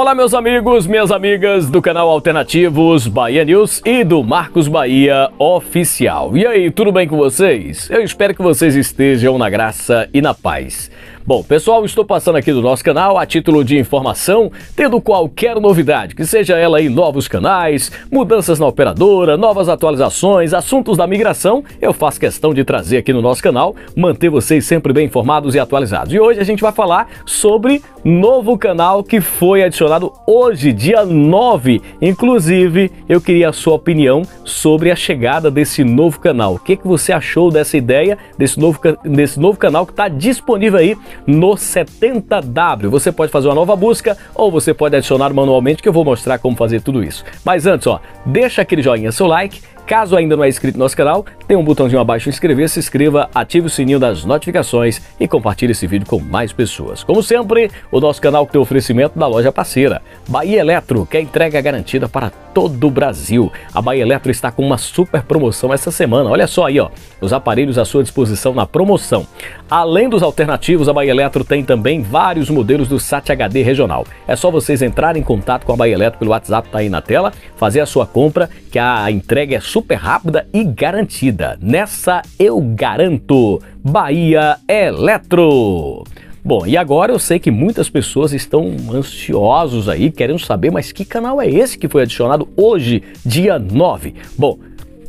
Olá, meus amigos, minhas amigas do canal Alternativos Bahia News e do Marcos Bahia Oficial. E aí, tudo bem com vocês? Eu espero que vocês estejam na graça e na paz. Bom, pessoal, estou passando aqui do nosso canal a título de informação, tendo qualquer novidade, que seja ela aí novos canais, mudanças na operadora, novas atualizações, assuntos da migração, eu faço questão de trazer aqui no nosso canal, manter vocês sempre bem informados e atualizados. E hoje a gente vai falar sobre novo canal que foi adicionado hoje, dia 9. Inclusive, eu queria a sua opinião sobre a chegada desse novo canal. O que, que você achou dessa ideia, desse novo, desse novo canal que está disponível aí no 70W. Você pode fazer uma nova busca ou você pode adicionar manualmente que eu vou mostrar como fazer tudo isso. Mas antes, ó, deixa aquele joinha, seu like, Caso ainda não é inscrito no nosso canal, tem um botãozinho abaixo inscrever, se inscreva, ative o sininho das notificações e compartilhe esse vídeo com mais pessoas. Como sempre, o nosso canal tem oferecimento da loja parceira, Bahia Eletro, que é entrega garantida para todo o Brasil. A Bahia Eletro está com uma super promoção essa semana. Olha só aí, ó, os aparelhos à sua disposição na promoção. Além dos alternativos, a Bahia Eletro tem também vários modelos do SAT HD regional. É só vocês entrarem em contato com a Bahia Eletro pelo WhatsApp, tá aí na tela, fazer a sua compra, que a entrega é super super rápida e garantida. Nessa eu garanto. Bahia Eletro. Bom, e agora eu sei que muitas pessoas estão ansiosos aí, querendo saber, mas que canal é esse que foi adicionado hoje, dia 9? Bom,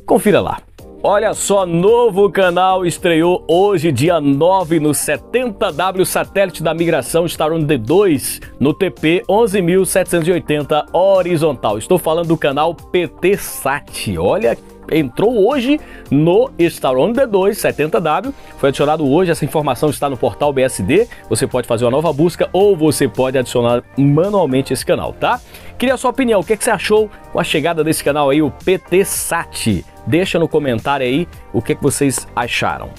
confira lá. Olha só, novo canal estreou hoje, dia 9, no 70W Satélite da Migração Star on D2, no TP 11.780 horizontal. Estou falando do canal PT Sat. Olha entrou hoje no Star on D2 70W. Foi adicionado hoje, essa informação está no portal BSD. Você pode fazer uma nova busca ou você pode adicionar manualmente esse canal, tá? Queria a sua opinião, o que, é que você achou com a chegada desse canal aí, o PT Sat? Deixa no comentário aí o que, que vocês acharam.